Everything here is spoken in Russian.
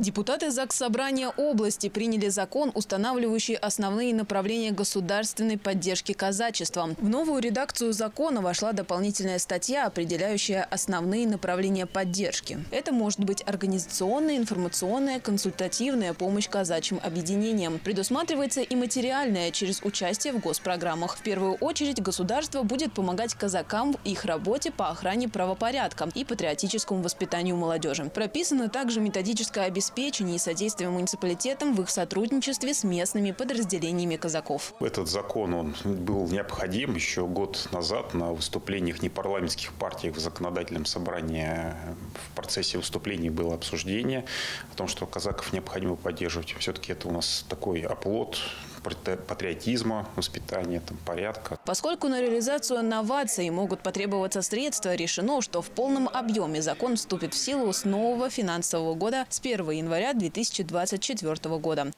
Депутаты ЗАГС Собрания области приняли закон, устанавливающий основные направления государственной поддержки казачества. В новую редакцию закона вошла дополнительная статья, определяющая основные направления поддержки. Это может быть организационная, информационная, консультативная помощь казачьим объединениям. Предусматривается и материальная через участие в госпрограммах. В первую очередь государство будет помогать казакам в их работе по охране правопорядка и патриотическому воспитанию молодежи. Прописано также методическое обеспечение обеспечении и содействия муниципалитетам в их сотрудничестве с местными подразделениями казаков. Этот закон он был необходим еще год назад на выступлениях непарламентских партий в законодательном собрании. В процессе выступлений было обсуждение о том, что казаков необходимо поддерживать. Все-таки это у нас такой оплот патриотизма, воспитания, там, порядка. Поскольку на реализацию новаций могут потребоваться средства, решено, что в полном объеме закон вступит в силу с нового финансового года с 1 января 2024 года.